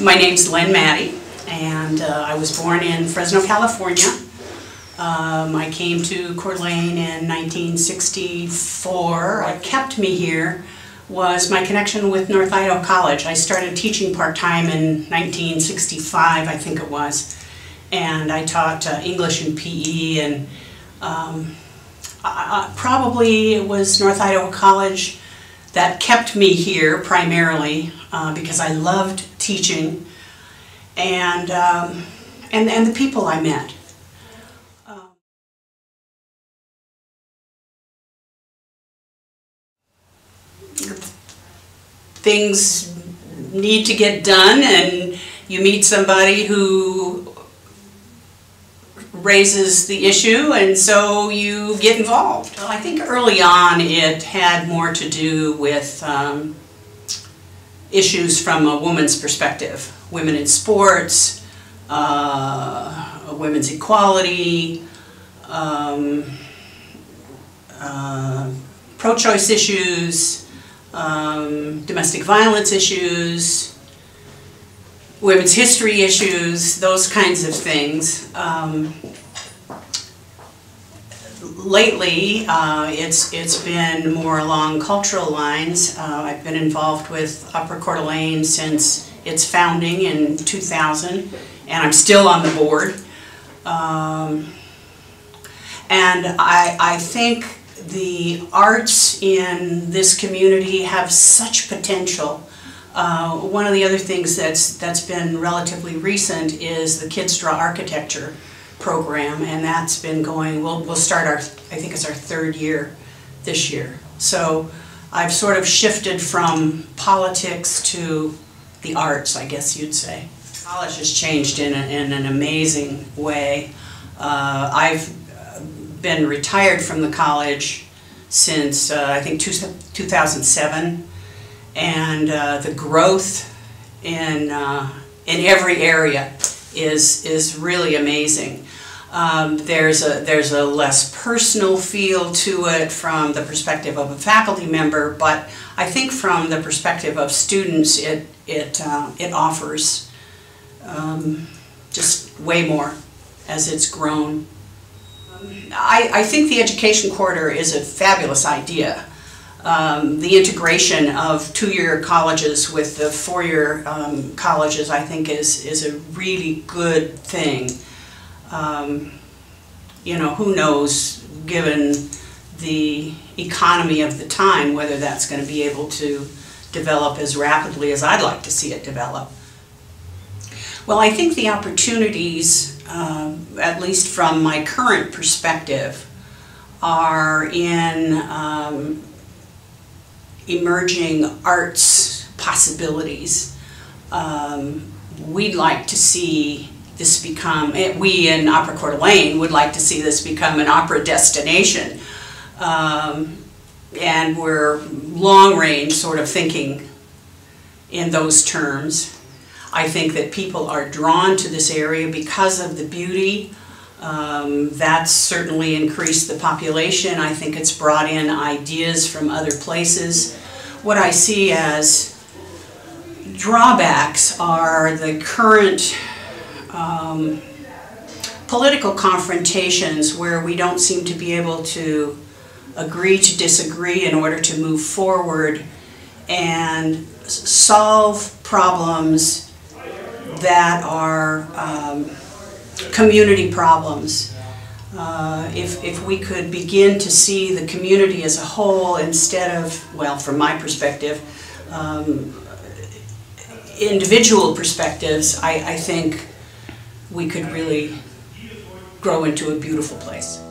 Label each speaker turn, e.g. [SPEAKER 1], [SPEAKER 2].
[SPEAKER 1] My name's Len Mattei, and uh, I was born in Fresno, California. Um, I came to Coeur d'Alene in 1964. What kept me here was my connection with North Idaho College. I started teaching part-time in 1965, I think it was, and I taught uh, English and PE, and um, I, I, probably it was North Idaho College that kept me here primarily uh, because I loved teaching and, um, and, and the people I met. Things need to get done and you meet somebody who raises the issue and so you get involved. I think early on it had more to do with um, issues from a woman's perspective. Women in sports, uh, women's equality, um, uh, pro-choice issues, um, domestic violence issues, women's history issues, those kinds of things. Um, lately, uh, it's it's been more along cultural lines. Uh, I've been involved with Opera Coeur d'Alene since its founding in 2000, and I'm still on the board. Um, and I, I think the arts in this community have such potential. Uh, one of the other things that's that's been relatively recent is the Kids Draw Architecture program, and that's been going. We'll we'll start our I think it's our third year this year. So I've sort of shifted from politics to the arts, I guess you'd say. College has changed in, a, in an amazing way. Uh, I've been retired from the college since uh, I think two, 2007, and uh, the growth in uh, in every area is is really amazing. Um, there's a there's a less personal feel to it from the perspective of a faculty member, but I think from the perspective of students, it it uh, it offers um, just way more as it's grown. I, I think the education corridor is a fabulous idea. Um, the integration of two-year colleges with the four-year um, colleges, I think, is is a really good thing. Um, you know, who knows, given the economy of the time, whether that's going to be able to develop as rapidly as I'd like to see it develop. Well, I think the opportunities, uh, at least from my current perspective, are in um, emerging arts possibilities. Um, we'd like to see this become, eh, we in Opera Coeur d'Alene would like to see this become an opera destination. Um, and we're long range sort of thinking in those terms. I think that people are drawn to this area because of the beauty. Um, that's certainly increased the population. I think it's brought in ideas from other places. What I see as drawbacks are the current um, political confrontations where we don't seem to be able to agree to disagree in order to move forward and solve problems that are um, community problems. Uh, if, if we could begin to see the community as a whole instead of, well, from my perspective, um, individual perspectives, I, I think we could really grow into a beautiful place.